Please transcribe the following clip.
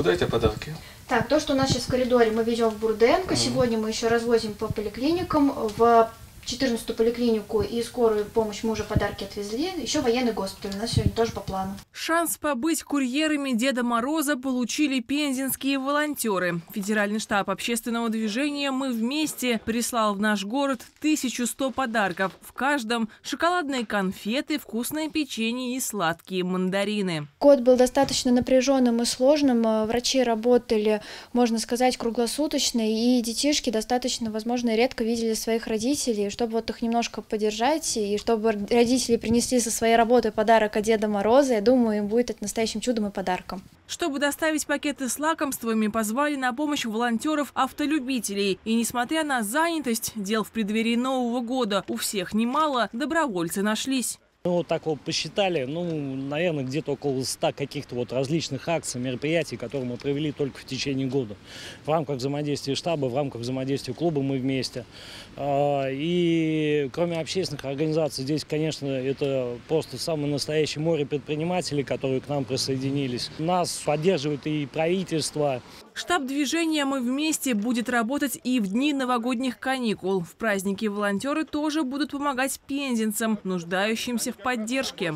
Куда эти подарки? Так, то, что у нас сейчас в коридоре, мы везем в Бурденко. Сегодня мы еще развозим по поликлиникам. В 14-ю поликлинику и скорую помощь мы уже подарки отвезли. Еще военный госпиталь у нас сегодня тоже по плану. Шанс побыть курьерами Деда Мороза получили пензенские волонтеры. Федеральный штаб общественного движения «Мы вместе» прислал в наш город 1100 подарков. В каждом шоколадные конфеты, вкусное печенье и сладкие мандарины. Год был достаточно напряженным и сложным. Э, Врачи работали, можно сказать, круглосуточно, и детишки достаточно, возможно, редко видели своих родителей, чтобы вот их немножко поддержать, и чтобы родители принесли со своей работы подарок от Деда Мороза, я думаю, им будет это настоящим чудом и подарком. Чтобы доставить пакеты с лакомствами, позвали на помощь волонтеров-автолюбителей. И несмотря на занятость, дел в преддверии Нового года у всех немало, добровольцы нашлись. Ну, вот так вот посчитали, ну, наверное, где-то около 100 каких-то вот различных акций, мероприятий, которые мы провели только в течение года. В рамках взаимодействия штаба, в рамках взаимодействия клуба мы вместе. А, И кроме общественных организаций, здесь, конечно, это просто самое настоящее море предпринимателей, которые к нам присоединились. Нас поддерживает и правительство, Штаб движения «Мы вместе» будет работать и в дни новогодних каникул. В праздники волонтеры тоже будут помогать пензенцам, нуждающимся в поддержке.